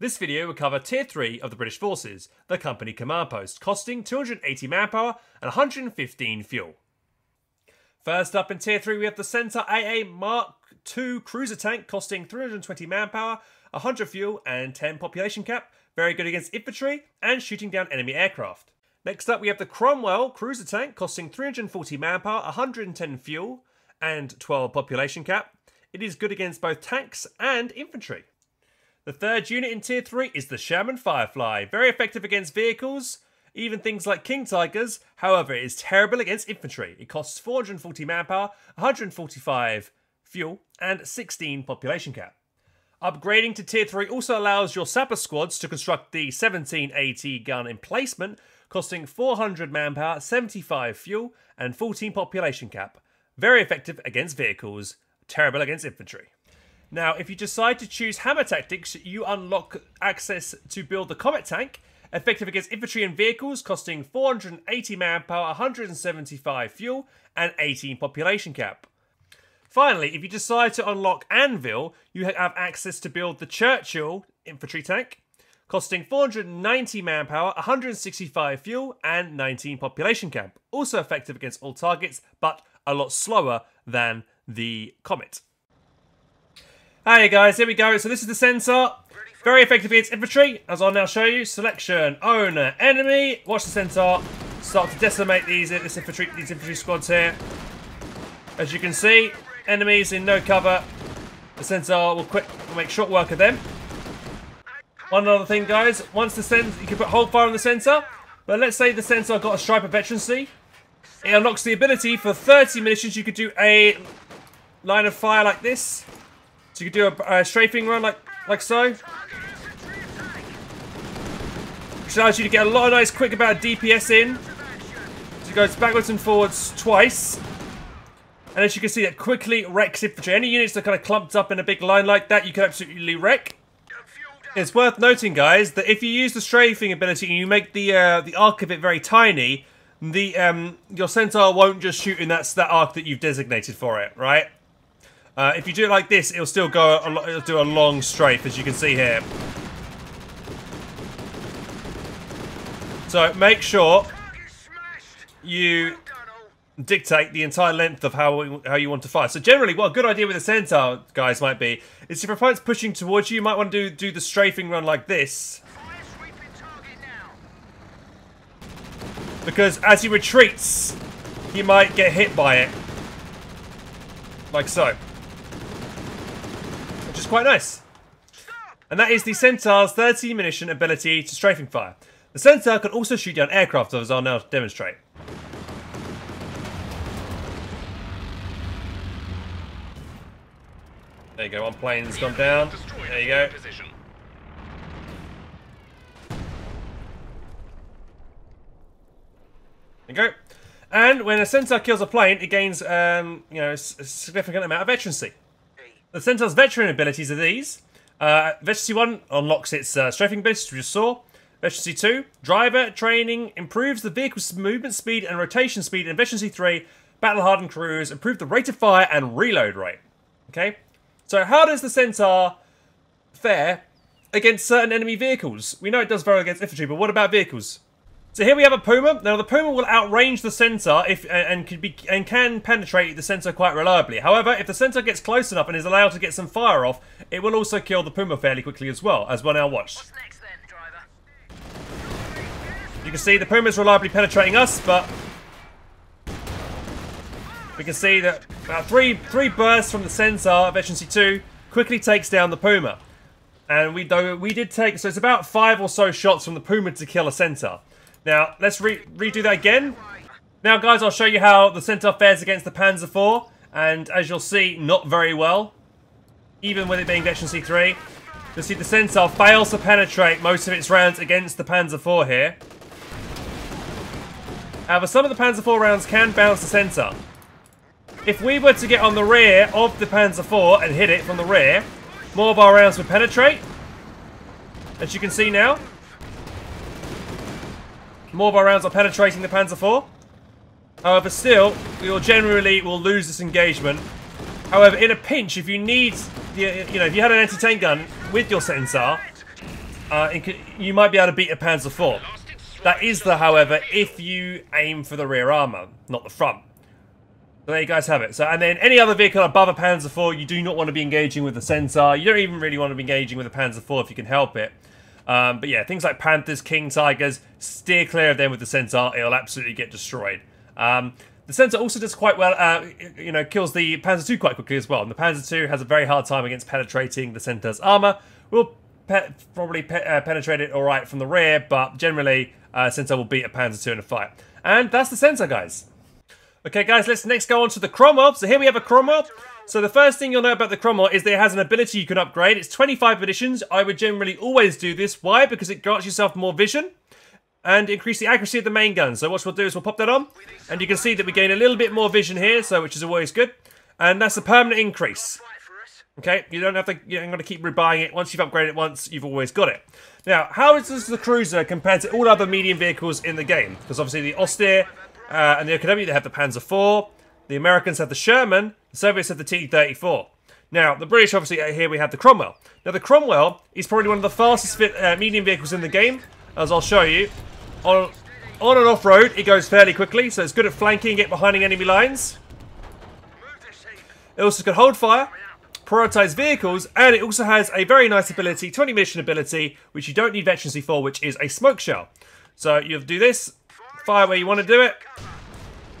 This video will cover Tier 3 of the British Forces, the Company Command Post, costing 280 manpower and 115 fuel. First up in Tier 3 we have the Centaur AA Mark II cruiser tank costing 320 manpower, 100 fuel and 10 population cap, very good against infantry and shooting down enemy aircraft. Next up we have the Cromwell cruiser tank costing 340 manpower, 110 fuel and 12 population cap. It is good against both tanks and infantry. The third unit in Tier 3 is the Sherman Firefly. Very effective against vehicles, even things like King Tigers. However, it is terrible against infantry. It costs 440 manpower, 145 fuel, and 16 population cap. Upgrading to Tier 3 also allows your sapper squads to construct the 1780 gun emplacement, costing 400 manpower, 75 fuel, and 14 population cap. Very effective against vehicles, terrible against infantry. Now, if you decide to choose hammer tactics, you unlock access to build the Comet tank, effective against infantry and vehicles, costing 480 manpower, 175 fuel, and 18 population cap. Finally, if you decide to unlock Anvil, you have access to build the Churchill infantry tank, costing 490 manpower, 165 fuel, and 19 population cap. Also effective against all targets, but a lot slower than the Comet. Hey guys, here we go. So this is the Centaur. Very effective against infantry, as I'll now show you. Selection, owner, enemy. Watch the Centaur start to decimate these this infantry these infantry squads here. As you can see, enemies in no cover. The Centaur will quick will make short work of them. One other thing, guys. Once the Centaur, you can put hold fire on the Centaur. But let's say the Centaur got a stripe of veterancy. It unlocks the ability for 30 munitions. You could do a line of fire like this. So you could do a, a strafing run like like so. Which allows you to get a lot of nice quick about DPS in. So it goes backwards and forwards twice. And as you can see, that quickly wrecks infantry. Any units that kind of clumped up in a big line like that, you can absolutely wreck. It's worth noting, guys, that if you use the strafing ability and you make the uh, the arc of it very tiny, the um, your centaur won't just shoot in that that arc that you've designated for it, right? Uh, if you do it like this, it'll still go. A, it'll do a long strafe, as you can see here. So make sure you dictate the entire length of how how you want to fire. So generally, what a good idea with the centaur guys might be is if your opponent's pushing towards you, you might want to do do the strafing run like this. Because as he retreats, he might get hit by it. Like so which is quite nice. And that is the Centaur's 30 munition ability to strafing fire. The Centaur can also shoot down aircraft, as I'll now demonstrate. There you go, one plane's gone down. There you go. There you go. And when a Centaur kills a plane, it gains, um, you know, a significant amount of veterancy. The Centaur's veteran abilities are these. Uh, Veterancy 1 unlocks its uh, strafing ability, which we just saw. Veterancy 2, driver training improves the vehicle's movement speed and rotation speed. And Veterancy 3, battle hardened crews improve the rate of fire and reload rate. Okay? So, how does the Centaur fare against certain enemy vehicles? We know it does very well against infantry, but what about vehicles? So here we have a Puma. Now the Puma will outrange the Centaur if uh, and can be and can penetrate the Centaur quite reliably. However, if the Centaur gets close enough and is allowed to get some fire off, it will also kill the Puma fairly quickly as well, as well now watch. Next, then, you can see the Puma is reliably penetrating us, but we can see that about three three bursts from the Centaur, Veterancy 2, quickly takes down the Puma. And we though we did take so it's about five or so shots from the Puma to kill a Centaur. Now, let's re redo that again. Now, guys, I'll show you how the Centaur fares against the Panzer IV. And as you'll see, not very well. Even with it being Veterancy 3. You'll see the Centaur fails to penetrate most of its rounds against the Panzer IV here. However, some of the Panzer IV rounds can bounce the Centaur. If we were to get on the rear of the Panzer IV and hit it from the rear, more of our rounds would penetrate. As you can see now. More of our rounds are penetrating the Panzer IV. However, still, we will generally will lose this engagement. However, in a pinch, if you need, you know, if you had an anti-tank gun with your Centaur, uh, you might be able to beat a Panzer IV. That is the, however, if you aim for the rear armor, not the front. So there you guys have it. So and then any other vehicle above a Panzer IV, you do not want to be engaging with the Centaur. You don't even really want to be engaging with a Panzer IV if you can help it. Um, but yeah, things like Panthers, King Tigers, steer clear of them with the Centaur. It'll absolutely get destroyed. Um, the Centaur also does quite well, uh, you know, kills the Panzer II quite quickly as well. And the Panzer II has a very hard time against penetrating the Centaur's armor. Will pe probably pe uh, penetrate it all right from the rear, but generally, uh, Centaur will beat a Panzer II in a fight. And that's the Centaur, guys. Okay, guys, let's next go on to the Cromwell. So here we have a Cromwell. So the first thing you'll know about the Cromwell is that it has an ability you can upgrade. It's 25 editions. I would generally always do this. Why? Because it grants yourself more vision and increase the accuracy of the main gun. So what we'll do is we'll pop that on, and you can see that we gain a little bit more vision here, so which is always good. And that's a permanent increase. Okay, you don't have to, you're going to keep rebuying it. Once you've upgraded it once, you've always got it. Now, how is this the Cruiser compared to all other medium vehicles in the game? Because obviously the Ostheer uh, and the OKW, they have the Panzer IV. The Americans have the Sherman. The Soviets have the T-34. Now, the British, obviously, uh, here we have the Cromwell. Now, the Cromwell is probably one of the fastest uh, medium vehicles in the game, as I'll show you. On, on and off-road, it goes fairly quickly, so it's good at flanking and get behind enemy lines. It also can hold fire, prioritize vehicles, and it also has a very nice ability, 20 mission ability, which you don't need veterancy for, which is a smoke shell. So you do this, fire where you want to do it,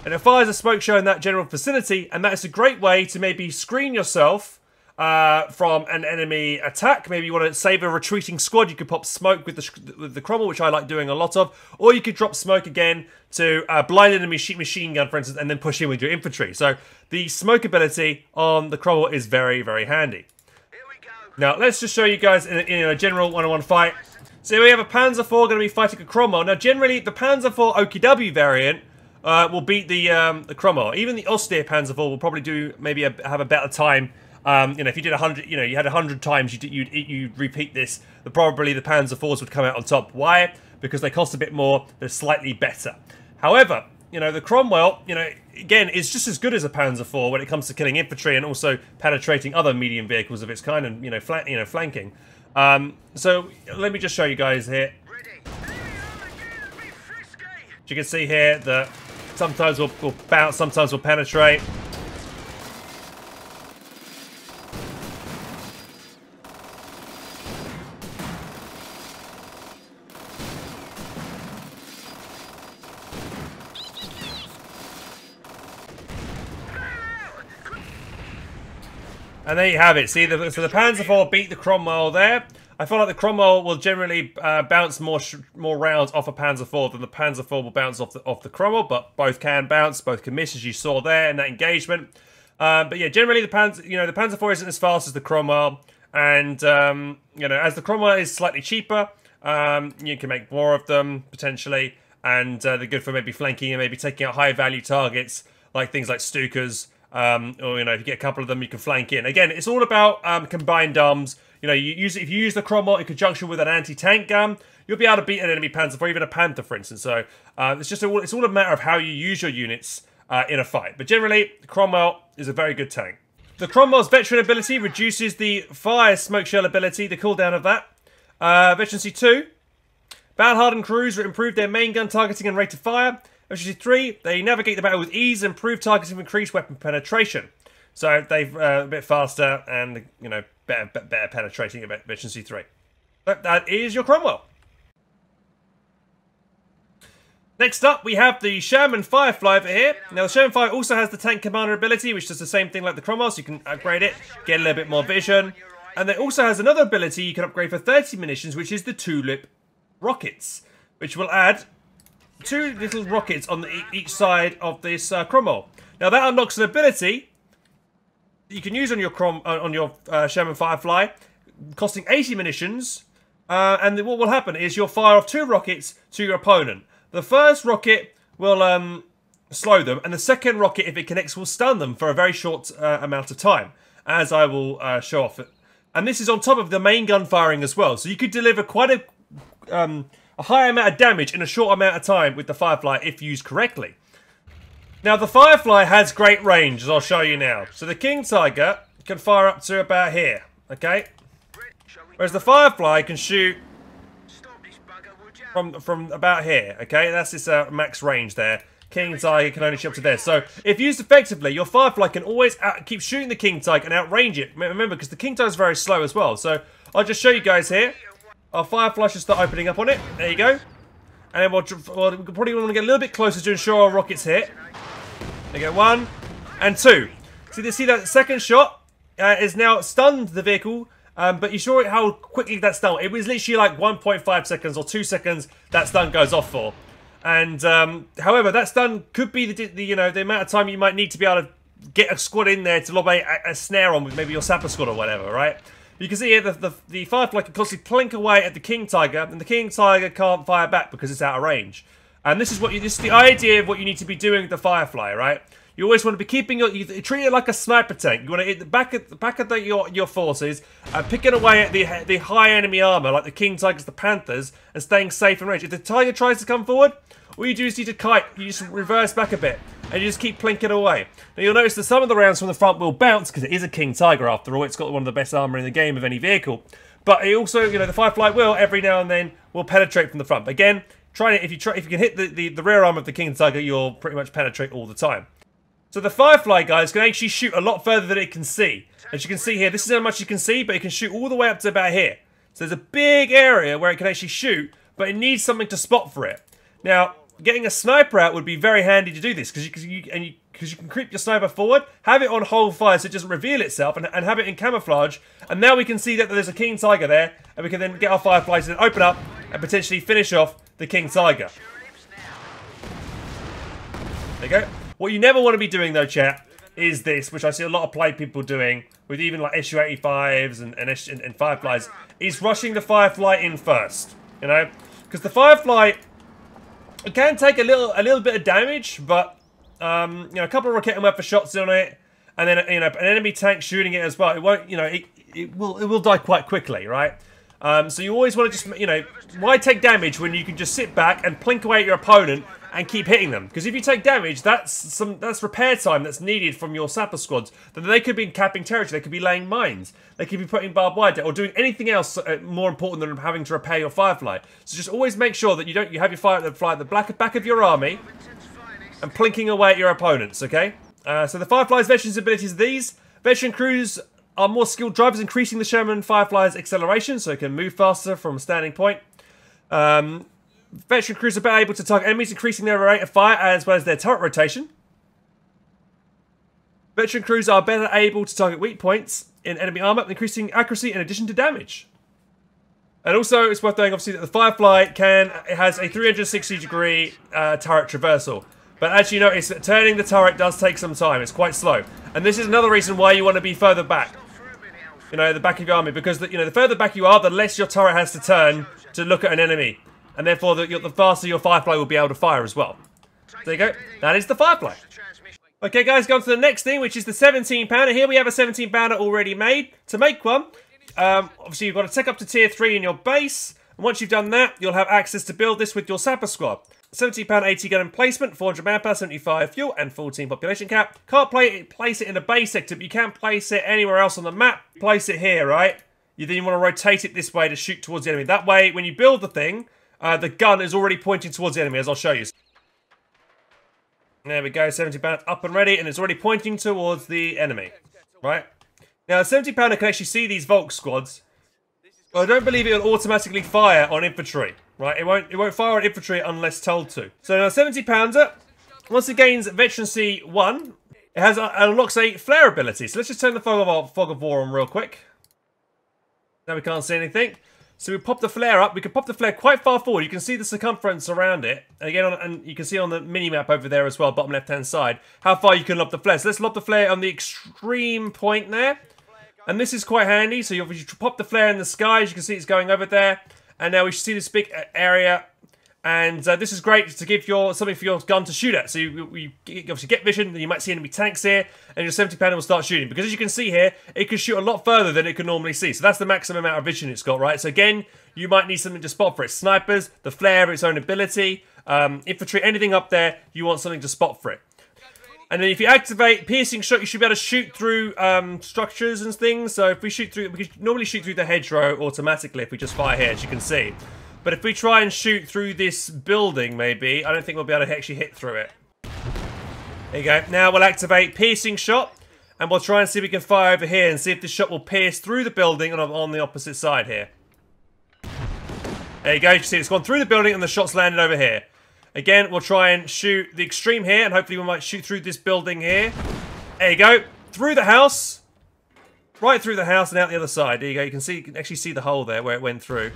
and it fires a smoke show in that general vicinity, and that is a great way to maybe screen yourself uh, from an enemy attack. Maybe you want to save a retreating squad. You could pop smoke with the with the Cromwell, which I like doing a lot of, or you could drop smoke again to uh, blind enemy machine gun, for instance, and then push in with your infantry. So the smoke ability on the Cromwell is very very handy. Now let's just show you guys in, in a general one-on-one fight. So we have a Panzer IV going to be fighting a Cromwell. Now generally the Panzer IV OKW variant uh, will beat the um, the Cromwell. Even the Ostheer Panzer IV will probably do maybe a, have a better time. Um, you know, if you did a hundred, you know, you had a hundred times, you you'd, you'd repeat this. The probably the Panzer IVs would come out on top. Why? Because they cost a bit more. They're slightly better. However, you know, the Cromwell, you know, again, is just as good as a Panzer IV when it comes to killing infantry and also penetrating other medium vehicles of its kind and you know, flat, you know, flanking. Um, so let me just show you guys here. you can see here that Sometimes we'll, we'll bounce, sometimes we'll penetrate. And there you have it. See, the, so the Panzer IV beat the Cromwell there. I feel like the Cromwell will generally uh, bounce more more rounds off a Panzer IV than the Panzer IV will bounce off the off the Cromwell, but both can bounce, both can miss, as you saw there in that engagement. Um, but yeah, generally the Panzer, you know, the Panzer IV isn't as fast as the Cromwell, and um, you know, as the Cromwell is slightly cheaper, um, you can make more of them potentially, and uh, they're good for maybe flanking and maybe taking out high value targets like things like Stukas. Um, or you know, if you get a couple of them, you can flank in. Again, it's all about um, combined arms you know, you use if you use the Cromwell in conjunction with an anti-tank gun, you'll be able to beat an enemy Panzer or even a Panther, for instance. So uh, it's just a, it's all a matter of how you use your units uh, in a fight. But generally, Cromwell is a very good tank. The Cromwell's veteran ability reduces the fire smoke shell ability, the cooldown of that. Uh, Veterancy 2. Battle-hardened crews improve their main gun targeting and rate of fire. Veterancy 3. They navigate the battle with ease, improve targeting, and increase weapon penetration. So they've uh, a bit faster and, you know, better, better penetrating efficiency 3. But that is your Cromwell. Next up, we have the Sherman Firefly over here. Now, the Sherman Fire also has the Tank Commander ability, which does the same thing like the Cromwell, so you can upgrade it, get a little bit more vision. And it also has another ability you can upgrade for 30 munitions, which is the Tulip Rockets, which will add two little rockets on the, each side of this uh, Cromwell. Now, that unlocks an ability you can use on your Crom uh, on your uh, Sherman Firefly, costing 80 munitions. Uh, and what will happen is you'll fire off two rockets to your opponent. The first rocket will um, slow them, and the second rocket, if it connects, will stun them for a very short uh, amount of time, as I will uh, show off. And this is on top of the main gun firing as well, so you could deliver quite a um, a high amount of damage in a short amount of time with the Firefly if used correctly. Now, the Firefly has great range, as I'll show you now. So the King Tiger can fire up to about here, okay? Whereas the Firefly can shoot from from about here. Okay, that's its uh, max range there. King Tiger can only shoot up to there. So if used effectively, your Firefly can always out, keep shooting the King Tiger and outrange it. Remember, because the King Tiger is very slow as well. So I'll just show you guys here. Our Firefly should start opening up on it. There you go. And then we'll, we'll probably want to get a little bit closer to ensure our rockets hit. You go, one and two. See, you see that second shot uh, is now stunned the vehicle, um, but you saw how quickly that's done. It was literally like 1.5 seconds or 2 seconds that stun goes off for. And um, however, that stun could be the, the, you know the amount of time you might need to be able to get a squad in there to lob a, a snare on with maybe your sapper squad or whatever, right? You can see here the, the, the Firefly can constantly plink away at the King Tiger, and the King Tiger can't fire back because it's out of range. And this is what you, this is the idea of what you need to be doing with the Firefly, right? You always want to be keeping your, you treat it like a sniper tank. You want to hit the back of the back of the, your your forces and picking away at the the high enemy armor, like the King Tigers, the Panthers, and staying safe in range. If the Tiger tries to come forward, all you do is need to kite. You just reverse back a bit and you just keep plinking away. Now you'll notice that some of the rounds from the front will bounce because it is a King Tiger after all. It's got one of the best armor in the game of any vehicle. But it also, you know, the Firefly will every now and then will penetrate from the front. But again, try it if you try if you can hit the, the, the rear arm of the King Tiger, you'll pretty much penetrate all the time. So the Firefly, guys, can actually shoot a lot further than it can see. As you can see here, this is how much you can see, but it can shoot all the way up to about here. So there's a big area where it can actually shoot, but it needs something to spot for it. Now, getting a sniper out would be very handy to do this because you, you you you can creep your sniper forward, have it on hold fire so it doesn't reveal itself, and, and have it in camouflage. And now we can see that there's a king tiger there, and we can then get our fireflies and open up and potentially finish off the king tiger. There you go. What you never want to be doing though, chat, is this, which I see a lot of play people doing with even like SU-85s and, and, and, and Fireflies, is rushing the Firefly in first. You know? Because the Firefly it can take a little a little bit of damage, but um, you know, a couple of rocket and for shots on it, and then you know, an enemy tank shooting it as well. It won't, you know, it, it will it will die quite quickly, right? Um, so you always want to just, you know, why take damage when you can just sit back and plink away at your opponent and keep hitting them? Because if you take damage, that's some that's repair time that's needed from your sapper squads. Then they could be capping territory, they could be laying mines, they could be putting barbed wire or doing anything else uh, more important than having to repair your firefly. So just always make sure that you don't you have your firefly at the back back of your army and plinking away at your opponents. Okay. Uh, so the firefly's veterans abilities are these. Veteran crews are more skilled drivers, increasing the Sherman Firefly's acceleration, so it can move faster from a standing point. Um, veteran crews are better able to target enemies, increasing their rate of fire as well as their turret rotation. Veteran crews are better able to target weak points in enemy armor, increasing accuracy in addition to damage. And also, it's worth noting, obviously, that the Firefly can it has a 360 degree uh, turret traversal. But as you notice, turning the turret does take some time. It's quite slow. And this is another reason why you want to be further back you know, the back of your army because the, you know the further back you are, the less your turret has to turn to look at an enemy, and therefore the, the faster your firefly will be able to fire as well. There you go. That is the firefly. Okay, guys, go on to the next thing, which is the 17 pounder. Here we have a 17 pounder already made. To make one, um, obviously you've got to take up to tier 3 in your base. And once you've done that, you'll have access to build this with your sapper squad. 70 pound 80 gun emplacement, 400 manpower, 75 fuel, and 14 population cap. Can't play it, place it in the base sector, but you can place it anywhere else on the map. Place it here, right? You then you want to rotate it this way to shoot towards the enemy. That way, when you build the thing, uh, the gun is already pointing towards the enemy, as I'll show you. There we go, 70 pound up and ready, and it's already pointing towards the enemy, right? Now, 70 pounder can actually see these Volk squads. I don't believe it will automatically fire on infantry. Right, it won't it won't fire on infantry unless told to. So now 70 pounder, once it gains veterancy one, it has a, unlocks a flare ability. So let's just turn the fog of, fog of war on real quick. Now we can't see anything. So we pop the flare up. We can pop the flare quite far forward. You can see the circumference around it. And again, on, and you can see on the mini map over there as well, bottom left hand side, how far you can lob the flare. So let's lob the flare on the extreme point there. And this is quite handy. So you obviously pop the flare in the sky. As you can see, it's going over there. And now we see this big area. And uh, this is great to give your something for your gun to shoot at. So you, you, you obviously get vision, you might see enemy tanks here, and your 70 pounder will start shooting. Because as you can see here, it can shoot a lot further than it can normally see. So that's the maximum amount of vision it's got, right? So again, you might need something to spot for it. Snipers, the flare, its own ability, um, infantry, anything up there, you want something to spot for it. And then if you activate piercing shot, you should be able to shoot through um, structures and things. So if we shoot through, we normally shoot through the hedgerow automatically if we just fire here, as you can see. But if we try and shoot through this building, maybe, I don't think we'll be able to actually hit through it. There you go. Now we'll activate Piercing Shot. And we'll try and see if we can fire over here and see if this shot will pierce through the building on, on the opposite side here. There you go. You see it's gone through the building and the shot's landed over here. Again, we'll try and shoot the extreme here and hopefully we might shoot through this building here. There you go. Through the house. Right through the house and out the other side. There you go. You can see, you can actually see the hole there where it went through.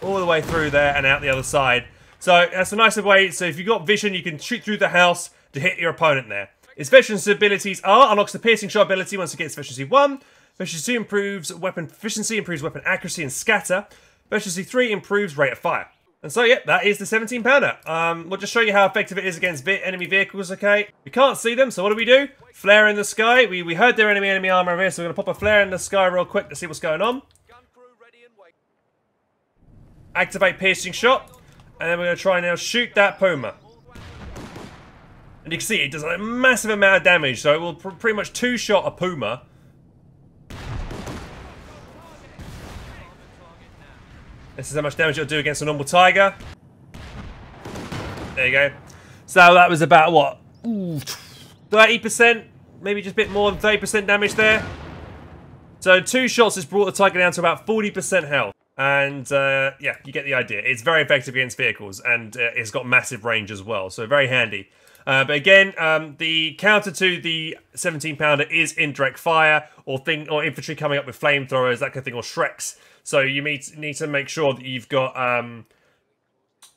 All the way through there and out the other side. So that's a nice way. So if you've got vision, you can shoot through the house to hit your opponent there. Its abilities are unlocks the piercing shot ability once it gets veterancy 1. Veterancy 2 improves weapon efficiency, improves weapon accuracy and scatter. Veterancy 3 improves rate of fire. And so, yeah, that is the 17 pounder. Um, we'll just show you how effective it is against enemy vehicles, okay? We can't see them, so what do we do? Flare in the sky. We, we heard their enemy enemy armor here, so we're going to pop a flare in the sky real quick to see what's going on. Activate piercing shot. And then we're going to try and now shoot that Puma. And you can see it does a massive amount of damage, so it will pr pretty much two-shot a Puma. This is how much damage it'll do against a normal Tiger. There you go. So that was about, what, 30%? Maybe just a bit more than 30% damage there. So two shots has brought the Tiger down to about 40% health. And uh, yeah, you get the idea. It's very effective against vehicles, and uh, it's got massive range as well, so very handy. Uh, but again, um, the counter to the 17 pounder is indirect fire or thing or infantry coming up with flamethrowers, that kind of thing, or Shreks. So you need, need to make sure that you've got um,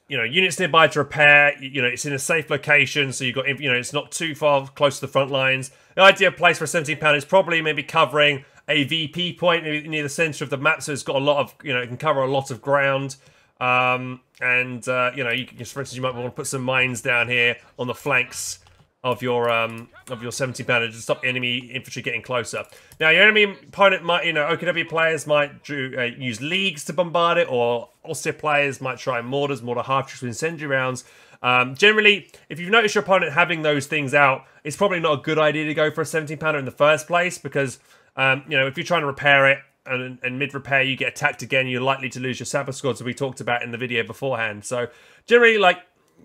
you know units nearby to repair. You know it's in a safe location, so you've got you know it's not too far close to the front lines. The ideal place for a 17 pounder is probably maybe covering a VP point near the center of the map, so it's got a lot of you know it can cover a lot of ground. Um, and, uh, you know, you can, for instance, you might want to put some mines down here on the flanks of your um, of your 70 pounder to stop enemy infantry getting closer. Now, your enemy opponent might, you know, OKW players might do, uh, use LeIGs to bombard it, or Ostheer players might try mortars, mortar half troops with incendiary rounds. Um, generally, if you've noticed your opponent having those things out, it's probably not a good idea to go for a 17 pounder in the first place because, um, you know, if you're trying to repair it, and, and mid repair you get attacked again, you're likely to lose your sapper squads, as we talked about in the video beforehand. So generally, like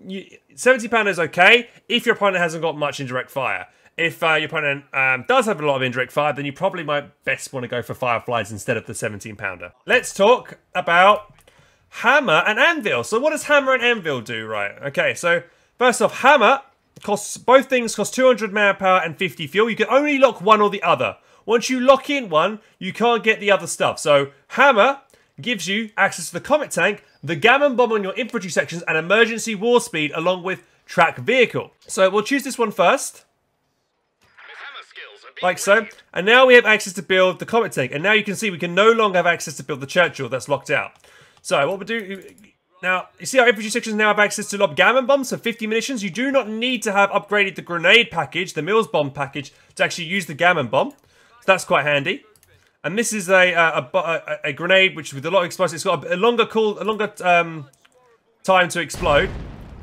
you, 70 pounder is okay if your opponent hasn't got much indirect fire. If uh, your opponent um, does have a lot of indirect fire, then you probably might best want to go for Fireflies instead of the 17 pounder. Let's talk about Hammer and Anvil. So what does Hammer and Anvil do, right? Okay, so first off, Hammer costs both things cost 200 manpower and 50 fuel. You can only lock one or the other. Once you lock in one, you can't get the other stuff. So Hammer gives you access to the Comet Tank, the Gammon Bomb on your infantry sections, and emergency war speed along with track vehicle. So we'll choose this one first. Like so. And now we have access to build the Comet Tank. And now you can see we can no longer have access to build the Churchill that's locked out. So what we do... Now, you see our infantry sections now have access to lob gammon bombs, so 50 munitions. You do not need to have upgraded the grenade package, the Mills bomb package, to actually use the gammon bomb. So that's quite handy. And this is a a, a, a grenade which, with a lot of explosives, it's got a, longer cool, a longer um, time to explode.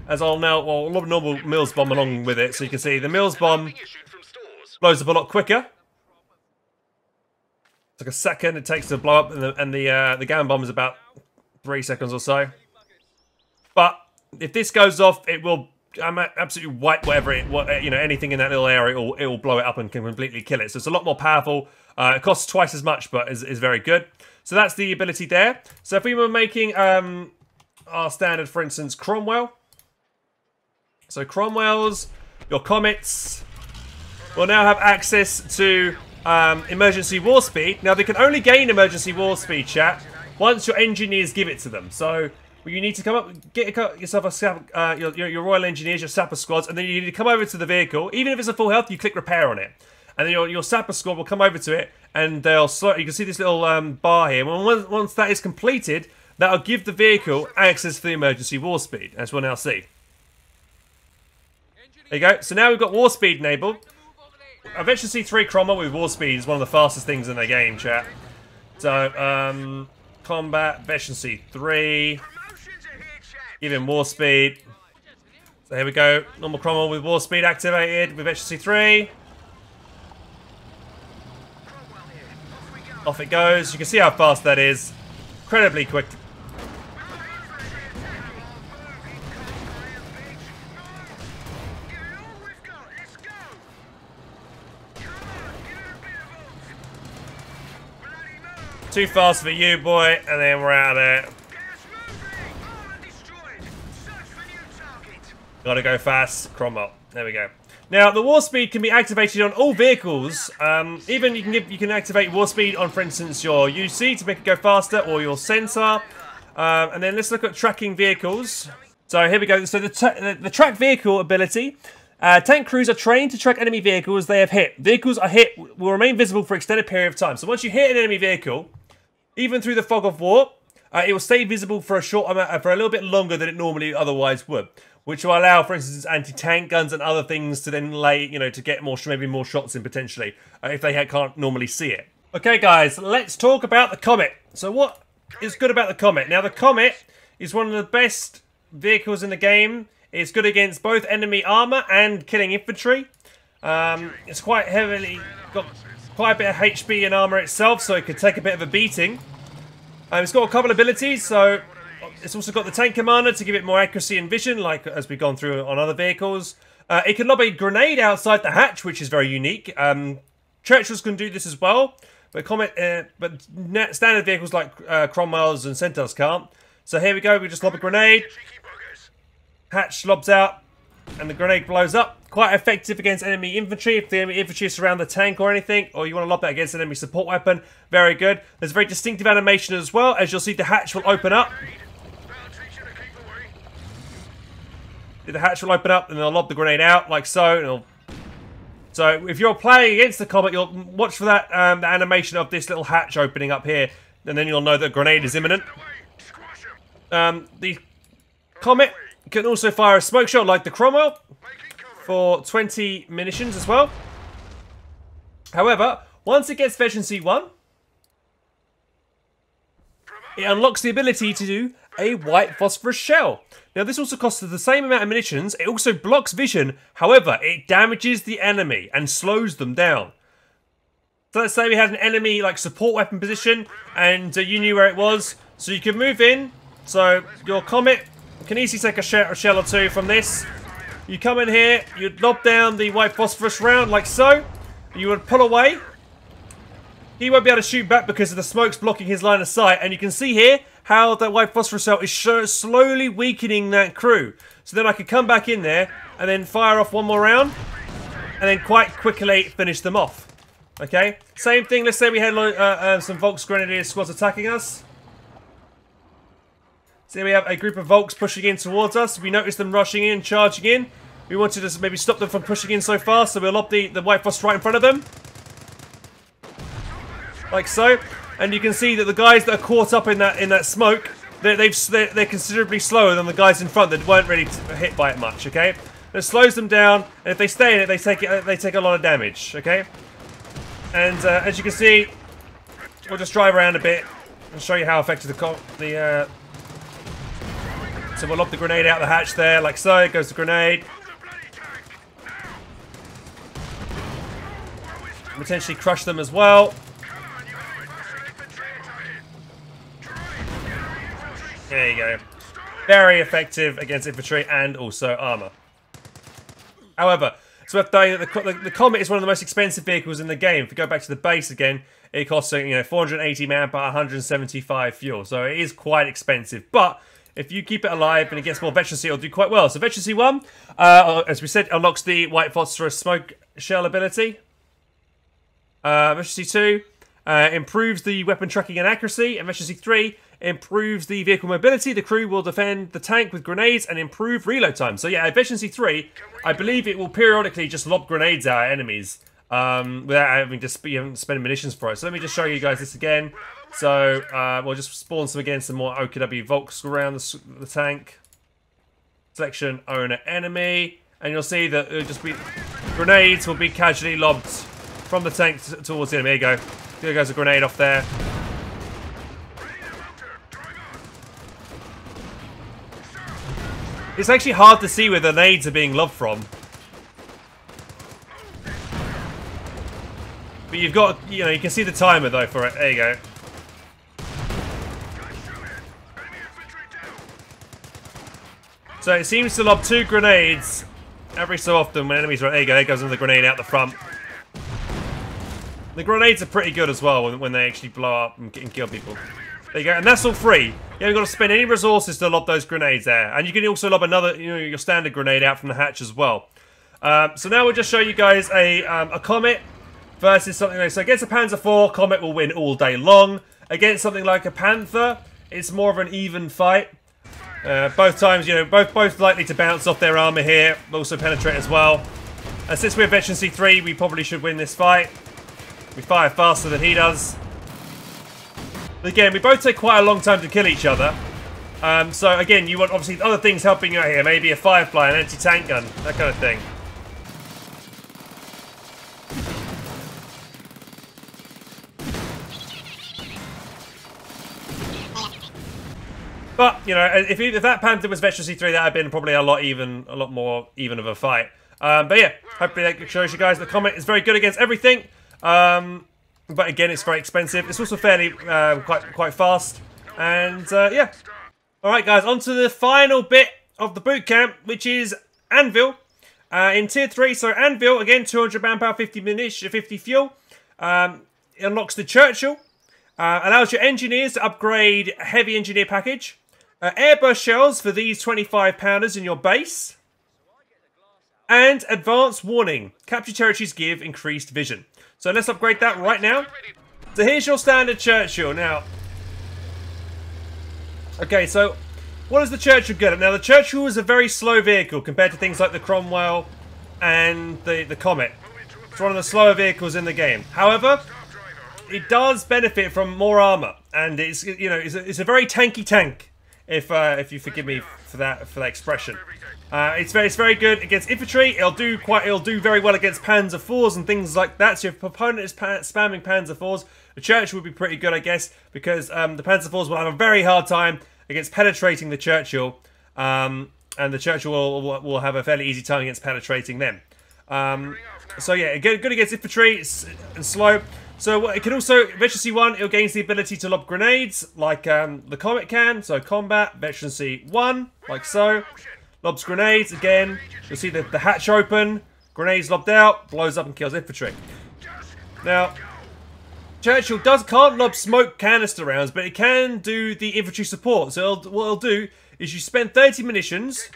As I'll now, well, a lot of normal Mills bomb along with it. So you can see the Mills bomb blows up a lot quicker. It's like a second it takes to blow up, and the and the uh, the Gammon bomb is about three seconds or so. But if this goes off, it will I'm absolutely wipe whatever it, what, you know, anything in that little area, it will, it will blow it up and can completely kill it. So it's a lot more powerful. Uh, it costs twice as much, but is, is very good. So that's the ability there. So if we were making um, our standard, for instance, Cromwell. So Cromwell's, your Comets, will now have access to um, emergency war speed. Now they can only gain emergency war speed, chat, once your engineers give it to them. So well, you need to come up, get yourself a uh, your, your, Royal Engineers, your Sapper squads, and then you need to come over to the vehicle. Even if it's a full health, you click repair on it, and then your your Sapper squad will come over to it, and they'll slow. You can see this little um, bar here. Well, once, once that is completed, that'll give the vehicle access to the emergency war speed, as we'll now see. There you go. So now we've got war speed enabled. Veterancy 3 Cromwell with war speed is one of the fastest things in the game, chat. So, um, combat, veterancy 3. Give him more speed. So here we go. Normal Cromwell with war speed activated with HC 3 Off it goes. You can see how fast that is. Incredibly quick. Too fast for you, boy. And then we're out of there. Gotta go fast. Cromwell. There we go. Now, the war speed can be activated on all vehicles. Um, even you can give, you can activate war speed on, for instance, your UC to make it go faster, or your Centaur. Um, and then let's look at tracking vehicles. So here we go. So the, the, the track vehicle ability. Uh, tank crews are trained to track enemy vehicles they have hit. Vehicles are hit will remain visible for extended period of time. So once you hit an enemy vehicle, even through the fog of war, uh, it will stay visible for a short amount, for a little bit longer than it normally otherwise would which will allow, for instance, anti-tank guns and other things to then lay, you know, to get more, maybe more shots in potentially, uh, if they can't normally see it. Okay, guys, let's talk about the Comet. So what is good about the Comet? Now, the Comet is one of the best vehicles in the game. It's good against both enemy armor and killing infantry. Um, it's quite heavily, got quite a bit of HP and armor itself, so it could take a bit of a beating. Um, it's got a couple abilities, so it's also got the tank commander to give it more accuracy and vision, like as we've gone through on other vehicles. Uh, it can lob a grenade outside the hatch, which is very unique. Um, Churchills can do this as well, but Comet, uh, but standard vehicles like uh, Cromwells and Centaurs can't. So here we go. We just lob a grenade. Hatch lobs out, and the grenade blows up. Quite effective against enemy infantry. If the enemy infantry is around the tank or anything, or you want to lob that against an enemy support weapon, very good. There's a very distinctive animation as well. As you'll see, the hatch will open up. The hatch will open up and they'll lob the grenade out like so. so if you're playing against the Comet, you'll watch for that um, the animation of this little hatch opening up here, and then you'll know that grenade is imminent. Um, the Comet can also fire a smoke shot like the Cromwell for 20 munitions as well. However, once it gets Veterancy 1, it unlocks the ability to do a white phosphorus shell. Now this also costs the same amount of munitions, it also blocks vision, however it damages the enemy and slows them down. So let's say we had an enemy like support weapon position and uh, you knew where it was, so you could move in, so your Comet can easily take a shell, a shell or two from this. You come in here, you lob down the white phosphorus round like so, you would pull away. He won't be able to shoot back because of the smoke's blocking his line of sight, and you can see here, how that white phosphorus cell is slowly weakening that crew. So then I could come back in there and then fire off one more round and then quite quickly finish them off. Okay, same thing. Let's say we had uh, uh, some Volks Grenadier squads attacking us. So we have a group of Volks pushing in towards us. We notice them rushing in, charging in. We wanted to maybe stop them from pushing in so fast, so we'll lob the, the white phosphorus right in front of them. Like so and you can see that the guys that are caught up in that in that smoke, they're, they've they're, they're considerably slower than the guys in front that weren't really hit by it much. Okay, it slows them down, and if they stay in it, they take it, they take a lot of damage. Okay, and uh, as you can see, we'll just drive around a bit and show you how effective the the. Uh... so we'll lob the grenade out the hatch there, like so. It goes the grenade. Potentially crush them as well. There you go. Very effective against infantry and also armor. However, it's worth noting that the, the, the, Comet is one of the most expensive vehicles in the game. If you go back to the base again, it costs you know 480 manpower, 175 fuel. So it is quite expensive. But if you keep it alive and it gets more veterancy, it'll do quite well. So veterancy 1, uh, as we said, unlocks the white phosphorus smoke shell ability. Uh, veterancy 2 uh, improves the weapon tracking and accuracy. And veterancy 3 improves the vehicle mobility. The crew will defend the tank with grenades and improve reload time. So yeah, veterancy 3, I believe it will periodically just lob grenades at our enemies um, without having to sp spend munitions for it. So let me just show you guys this again. So uh, we'll just spawn some again, some more OKW Volks around the, the tank. Selection owner enemy. And you'll see that it'll just be grenades will be casually lobbed from the tank towards the enemy. There you go. There goes a grenade off there. It's actually hard to see where the nades are being lobbed from. But you've got, you know, you can see the timer though for it. There you go. So it seems to lob two grenades every so often when enemies are... There you go, there goes another grenade out the front. The grenades are pretty good as well when, when they actually blow up and, and kill people. There you go, and that's all free. You haven't got to spend any resources to lob those grenades there. And you can also lob another, you know, your standard grenade out from the hatch as well. Um, so now we'll just show you guys a, um, a Comet versus something like... So against a Panzer IV, Comet will win all day long. Against something like a Panther, it's more of an even fight. Uh, both times, you know, both both likely to bounce off their armor here, also penetrate as well. And since we're Veterancy 3, we probably should win this fight. We fire faster than he does. Again, we both take quite a long time to kill each other. Um, so again, you want obviously other things helping you out here. Maybe a Firefly, an anti-tank gun, that kind of thing. But, you know, if, if that Panther was Veterancy 3, that have been probably a lot even, a lot more even of a fight. Um, but yeah, hopefully that shows you guys the Comet is very good against everything. Um, but again, it's very expensive. It's also fairly uh, quite quite fast. And uh, yeah. All right, guys, on to the final bit of the boot camp, which is Anvil. Uh, in tier 3, so Anvil, again, 200 manpower, 50 minutes, 50 fuel. Um, it unlocks the Churchill. Uh, allows your engineers to upgrade heavy engineer package. Uh, airburst shells for these 25 pounders in your base. And advanced warning. Capture territories give increased vision. So let's upgrade that right now. So here's your standard Churchill. Now, okay, so what does the Churchill get? Now, the Churchill is a very slow vehicle compared to things like the Cromwell and the, the Comet. It's one of the slower vehicles in the game. However, it does benefit from more armor, and it's you know it's a, it's a very tanky tank. If uh, if you forgive me for that for that expression. Uh, it's very, it's very good against infantry. It'll do quite, it'll do very well against Panzer IVs and things like that. So if your opponent is spamming Panzer IVs, the Churchill would be pretty good, I guess, because um, the Panzer IVs will have a very hard time against penetrating the Churchill, um, and the Churchill will, will, will, have a fairly easy time against penetrating them. Um, so yeah, good, good against infantry and slow. So it can also, Veterancy 1, it gains the ability to lob grenades, like um, the Comet can. So combat, Veterancy 1, like so. Lobs grenades again. You'll see the, the hatch open. Grenades lobbed out. Blows up and kills infantry. Now, Churchill does can't lob smoke canister rounds, but it can do the infantry support. So it'll, what it'll do is you spend 30 munitions,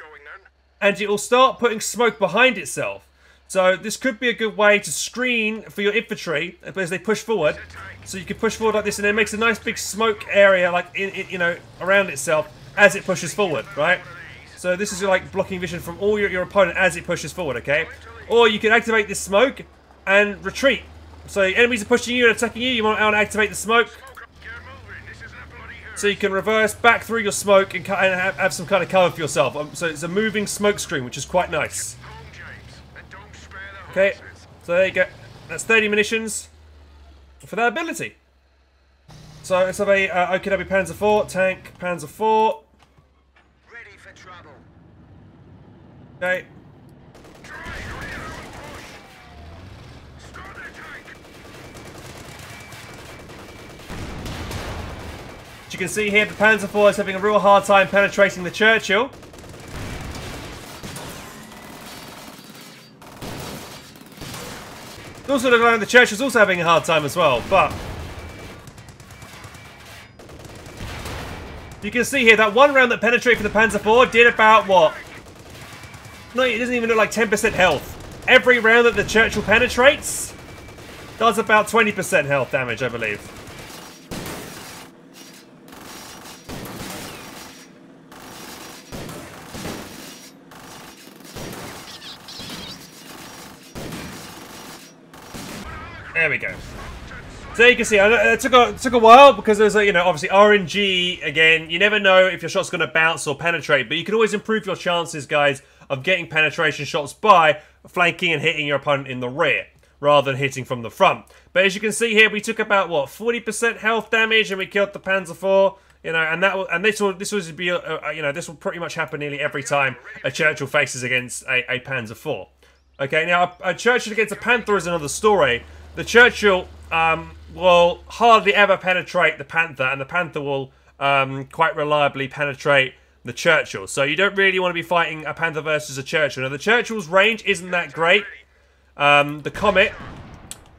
and it will start putting smoke behind itself. So this could be a good way to screen for your infantry as they push forward. So you can push forward like this, and it makes a nice big smoke area, like in, in, you know, around itself as it pushes forward, right? So this is like blocking vision from all your, your opponent as it pushes forward, okay? Or you can activate this smoke and retreat. So enemies are pushing you and attacking you, you want to activate the smoke. So you can reverse back through your smoke and, and have, have, some kind of cover for yourself. Um, so it's a moving smoke screen, which is quite nice. Okay, so there you go. That's 30 munitions for that ability. So let's have a uh, OKW Panzer 4, tank Panzer 4. Okay. As you can see here, the Panzer IV is having a real hard time penetrating the Churchill. Also looking like the Churchill's also having a hard time as well, but... You can see here, that one round that penetrated for the Panzer IV did about, what, no, it doesn't even look like 10% health. Every round that the Churchill penetrates does about 20% health damage, I believe. There we go. So you can see, it took a, it took a while because there's a, you know, obviously RNG, again, you never know if your shot's going to bounce or penetrate, but you can always improve your chances, guys, of getting penetration shots by flanking and hitting your opponent in the rear rather than hitting from the front. But as you can see here, we took about what 40% health damage and we killed the Panzer IV. You know, and that will, and this will this will be uh, uh, you know this will pretty much happen nearly every time a Churchill faces against a, a Panzer IV. Okay, now a, a, Churchill against a Panther is another story. The Churchill um, will hardly ever penetrate the Panther, and the Panther will um, quite reliably penetrate the Churchill. So you don't really want to be fighting a Panther versus a Churchill. Now, the Churchill's range isn't that great. Um, the Comet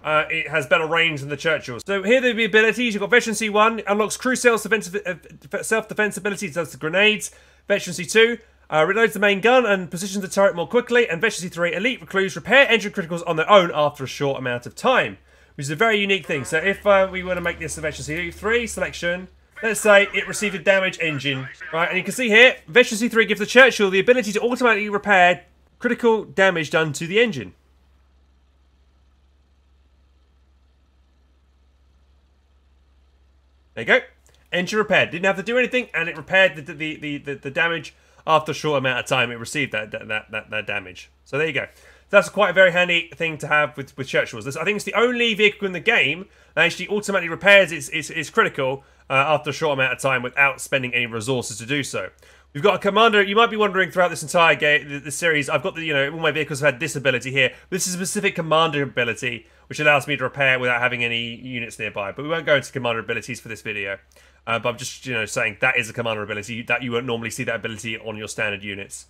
uh, it has better range than the Churchills. So here are the abilities. You've got Veterancy 1, unlocks crew self-defense self-defense abilities, does the grenades. Veterancy 2, uh, reloads the main gun and positions the turret more quickly. And Veterancy 3, elite recruits repair engine criticals on their own after a short amount of time. Which is a very unique thing. So if uh, we were to make this a Veterancy 3 selection, let's say it received a damaged engine. Right, and you can see here, Veterancy 3 gives the Churchill the ability to automatically repair critical damage done to the engine. There you go. Engine repaired. Didn't have to do anything, and it repaired the the, the, the, the damage after a short amount of time. It received that that, that, that damage. So there you go. That's quite a very handy thing to have with, with Churchills. I think it's the only vehicle in the game that actually automatically repairs its, its, its critical uh, after a short amount of time without spending any resources to do so. We've got a commander. You might be wondering throughout this entire game, the, series, I've got the, you know, all my vehicles have had this ability here. This is a specific commander ability, which allows me to repair without having any units nearby. But we won't go into commander abilities for this video. Uh, but I'm just, you know, saying that is a commander ability that you won't normally see that ability on your standard units.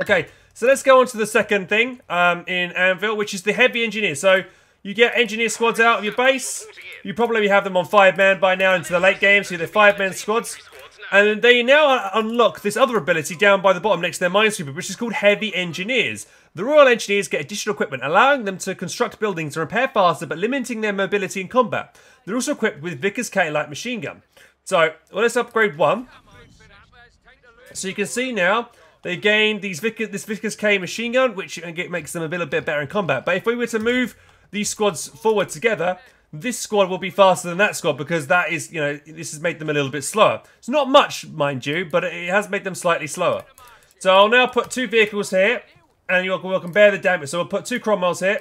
Okay, so let's go on to the second thing um, in Anvil, which is the heavy engineer. So you get engineer squads out of your base. You probably have them on five man by now into the late game, so they're five man squads. And they now unlock this other ability down by the bottom next to their minesweeper, which is called Heavy Engineers. The Royal Engineers get additional equipment, allowing them to construct buildings and repair faster, but limiting their mobility in combat. They're also equipped with Vickers K light machine gun. So, well, let's upgrade one. So you can see now, they gain these Vickers, this Vickers K machine gun, which uh, makes them a little bit better in combat. But if we were to move these squads forward together, this squad will be faster than that squad because that is, you know, this has made them a little bit slower. It's not much, mind you, but it has made them slightly slower. So I'll now put two vehicles here, and you'll, we'll compare the damage. So we'll put two Cromwells here.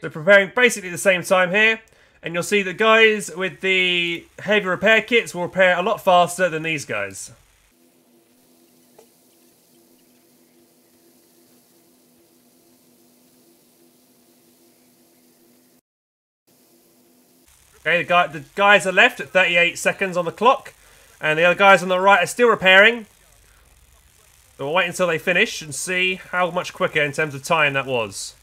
They're preparing basically the same time here. And you'll see the guys with the heavy repair kits will repair a lot faster than these guys. Okay, the, guy, the guys are left at 38 seconds on the clock. And the other guys on the right are still repairing. We'll wait until they finish and see how much quicker in terms of time that was.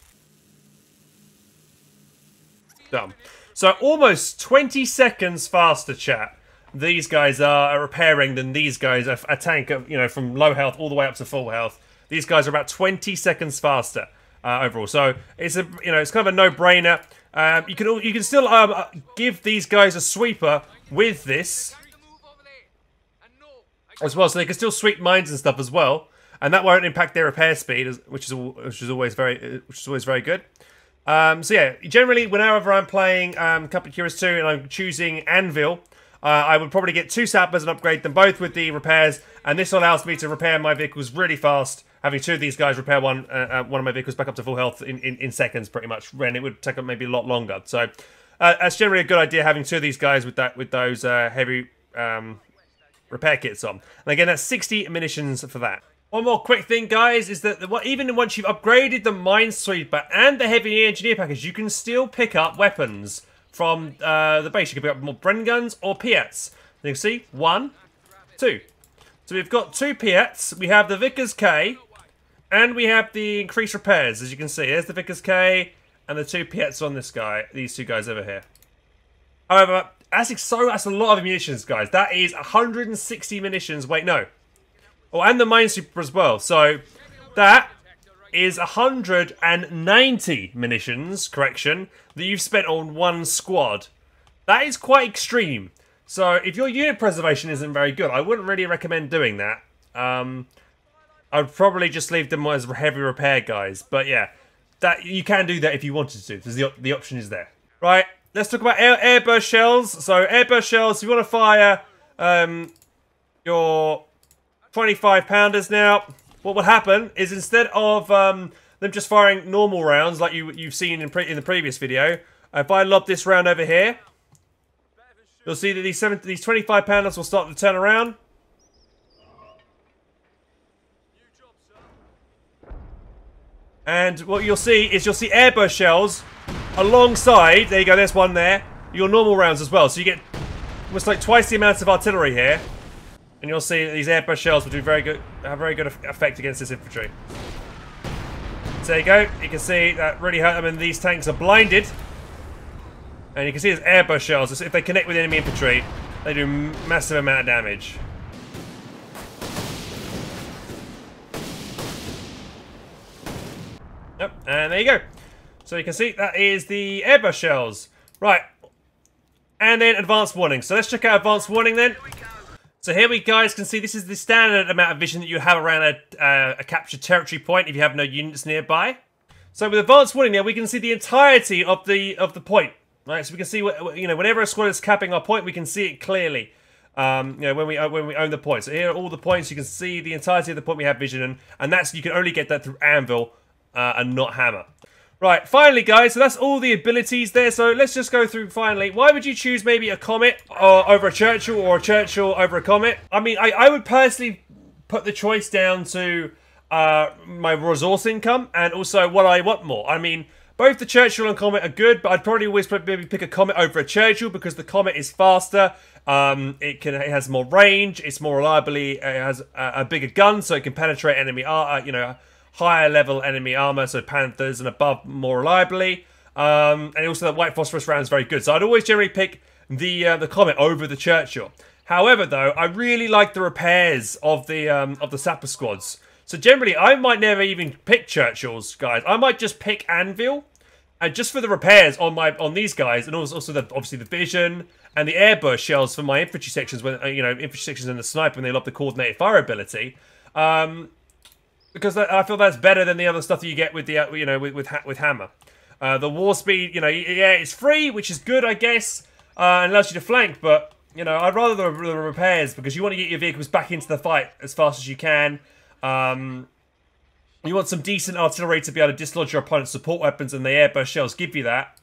Done. So almost 20 seconds faster, chat. These guys are repairing than these guys. A, a tank, of, you know, from low health all the way up to full health. These guys are about 20 seconds faster uh, overall. So it's a, you know, it's kind of a no-brainer. Um, you can you can still um, uh, give these guys a sweeper with this. As well, so they can still sweep mines and stuff as well, and that won't impact their repair speed, which is which is always very which is always very good. Um, so yeah, generally whenever I'm playing um, of Heroes 2 and I'm choosing Anvil, uh, I would probably get two sappers and upgrade them both with the repairs, and this allows me to repair my vehicles really fast having two of these guys repair one uh, uh, one of my vehicles back up to full health in, in, in seconds, pretty much. And it would take up maybe a lot longer. So uh, that's generally a good idea having two of these guys with that with those uh, heavy um, repair kits on. And again, that's 60 munitions for that. One more quick thing, guys, is that even once you've upgraded the Minesweeper and the Heavy Engineer package, you can still pick up weapons from uh, the base. You can pick up more Bren guns or Piats. You can see, one, two. So we've got two Piats. We have the Vickers K, and we have the increased repairs, as you can see. There's the Vickers K and the two Piats on this guy, these two guys over here. However, that's so that's a lot of munitions, guys. That is 160 munitions. Wait, no. Oh, and the Minesweeper as well. So that is 190 munitions, correction, that you've spent on one squad. That is quite extreme. So if your unit preservation isn't very good, I wouldn't really recommend doing that. Um, I'd probably just leave them as heavy repair guys. But yeah, that you can do that if you wanted to. Because the, the option is there. Right, let's talk about air, airburst shells. So airburst shells, if you want to fire um, your 25 pounders now, what will happen is instead of um, them just firing normal rounds like you, you've seen in, in the previous video, if I lob this round over here, you'll see that these, these 25 pounders will start to turn around. And what you'll see is you'll see airburst shells alongside, there you go, there's one there, your normal rounds as well. So you get almost like twice the amount of artillery here. And you'll see these airburst shells will do very good, have very good effect against this infantry. So there you go, you can see that really hurt them and these tanks are blinded. And you can see there's airburst shells. If they connect with enemy infantry, they do massive amount of damage. Yep, and there you go. So you can see that is the airburst shells. Right. And then advanced warning. So let's check out advanced warning then. So here we guys can see this is the standard amount of vision that you have around a, uh, a captured territory point if you have no units nearby. So with advanced warning now we can see the entirety of the of the point. Right, so we can see what you know whenever a squad is capping our point, we can see it clearly. Um, you know when we uh, when we own the point. So here are all the points. You can see the entirety of the point we have vision, and and that's you can only get that through anvil uh, and not hammer. Right, finally, guys, so that's all the abilities there. So let's just go through finally. Why would you choose maybe a Comet or over a Churchill or a Churchill over a Comet? I mean, I, I would personally put the choice down to uh, my resource income and also what I want more. I mean, both the Churchill and Comet are good, but I'd probably always maybe pick a Comet over a Churchill because the Comet is faster. Um, it can it has more range. It's more reliably. It has a, a bigger gun, so it can penetrate enemy. Uh, you know higher level enemy armor, so Panthers and above more reliably. Um, and also the white phosphorus round is very good. So I'd always generally pick the uh, the Comet over the Churchill. However, though, I really like the repairs of the um, of the sapper squads. So generally, I might never even pick Churchills, guys. I might just pick Anvil, and just for the repairs on my on these guys, and also, also the, obviously the vision and the airburst shells for my infantry sections when uh, you know infantry sections and the sniper when they love the coordinated fire ability. Um, because I feel that's better than the other stuff that you get with the uh, you know with with, with hammer. Uh, the war speed, you know, yeah, it's free, which is good, I guess, uh, and allows you to flank. But you know, I'd rather the, the, repairs because you want to get your vehicles back into the fight as fast as you can. Um, you want some decent artillery to be able to dislodge your opponent's support weapons, and the airburst shells give you that.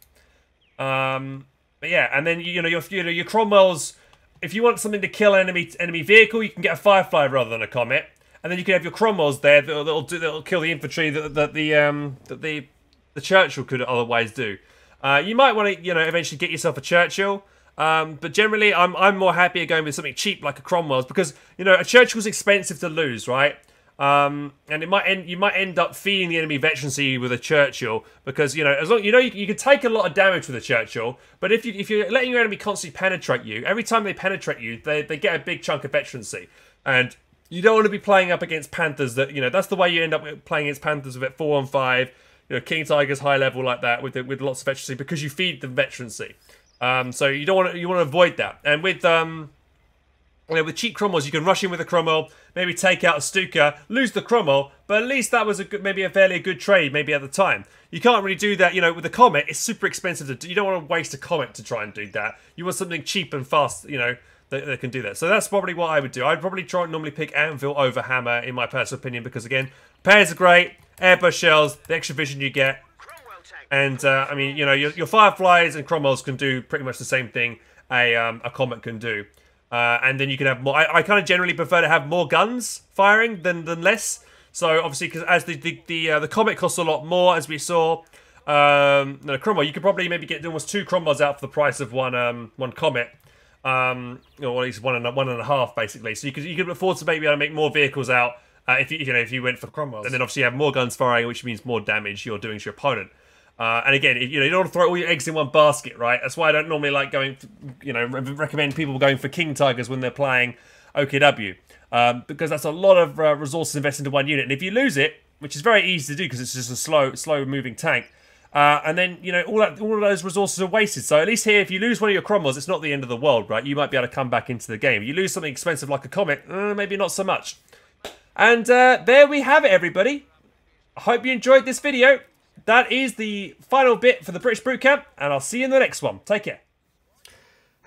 Um, but yeah, and then you know your you know your Cromwells. If you want something to kill enemy enemy vehicle, you can get a Firefly rather than a Comet and then you can have your Cromwells there that'll, that'll, do, that'll kill the infantry that, that the um, that the the Churchill could otherwise do. Uh, you might want to you know eventually get yourself a Churchill. Um, but generally, I'm I'm more happier going with something cheap like a Cromwell's because you know a Churchill's expensive to lose, right? Um, and it might end you might end up feeding the enemy veterancy with a Churchill because you know as long you know you, you can take a lot of damage with a Churchill, but if you if you're letting your enemy constantly penetrate you, every time they penetrate you, they they get a big chunk of veterancy, and you don't want to be playing up against Panthers that, you know, that's the way you end up playing against Panthers with it 4 on 5, you know, King Tigers high level like that with the, with lots of veterancy because you feed the veterancy. Um, so you don't want to, you want to avoid that. And with, um, you know, with cheap Cromwells, you can rush in with a Cromwell, maybe take out a Stuka, lose the Cromwell, but at least that was a good, maybe a fairly good trade, maybe at the time. You can't really do that, you know, with a Comet, it's super expensive to do. You don't want to waste a Comet to try and do that. You want something cheap and fast, you know, that, that can do that. So that's probably what I would do. I'd probably try and normally pick Anvil over Hammer, in my personal opinion, because again, pairs are great, airburst shells, the extra vision you get, and uh, I mean, you know, your, your Fireflies and Cromwells can do pretty much the same thing a um, a Comet can do. Uh, and then you can have more. I, I kind of generally prefer to have more guns firing than than less. So obviously, because as the the the, uh, the Comet costs a lot more, as we saw. Um, no, Cromwell, you could probably maybe get almost two Cromwells out for the price of one um one Comet. Um, or at least one and a, one and a half basically. So you could you could afford to maybe make more vehicles out uh, if you you know if you went for Cromwell, and then obviously you have more guns firing, which means more damage you're doing to your opponent. Uh, and again, you know, you don't want to throw all your eggs in one basket, right? That's why I don't normally like going, you know, recommend people going for King Tigers when they're playing OKW, um, because that's a lot of uh, resources invested into one unit. And if you lose it, which is very easy to do because it's just a slow, slow moving tank, uh, and then you know all that, all of those resources are wasted. So at least here, if you lose one of your Cromwells, it's not the end of the world, right? You might be able to come back into the game. You lose something expensive like a Comet, uh, maybe not so much. And uh, there we have it, everybody. I hope you enjoyed this video that is the final bit for the British Boot Camp, and I'll see you in the next one. Take care.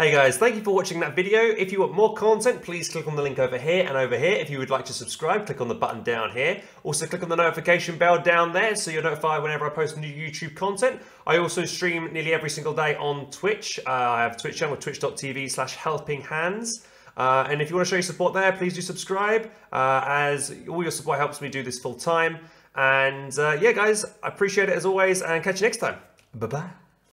Hey guys, thank you for watching that video. If you want more content, please click on the link over here and over here. If you would like to subscribe, click on the button down here. Also click on the notification bell down there so you're notified whenever I post new YouTube content. I also stream nearly every single day on Twitch. Uh, I have a Twitch channel, twitch.tv slash helpinghans. Uh, and if you want to show your support there, please do subscribe, uh, as all your support helps me do this full time. And uh, yeah, guys, I appreciate it as always, and catch you next time. Bye bye.